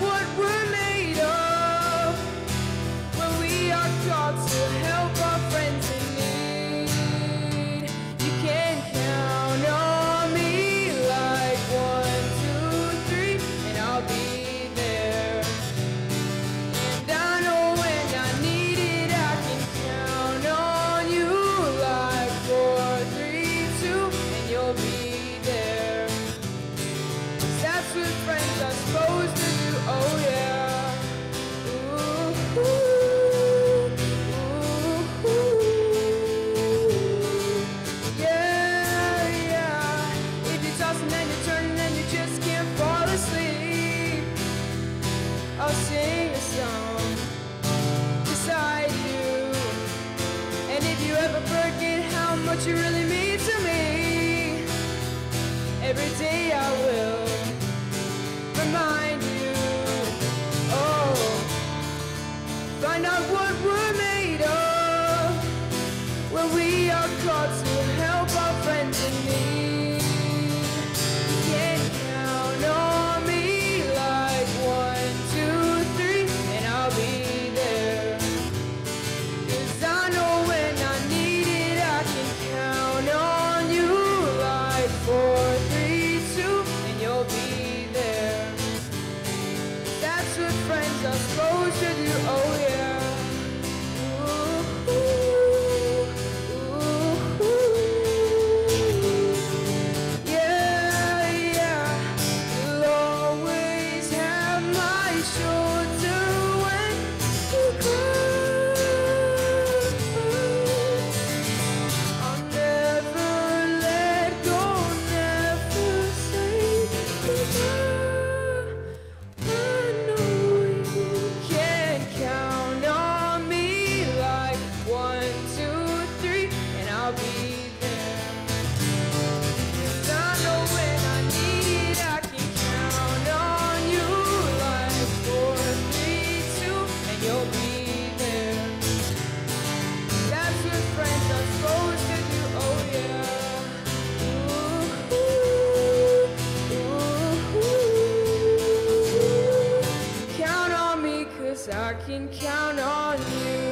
what we're made of. And if you ever forget how much you really mean to me, every day I will. friends are supposed to do, oh yeah. I can count on you.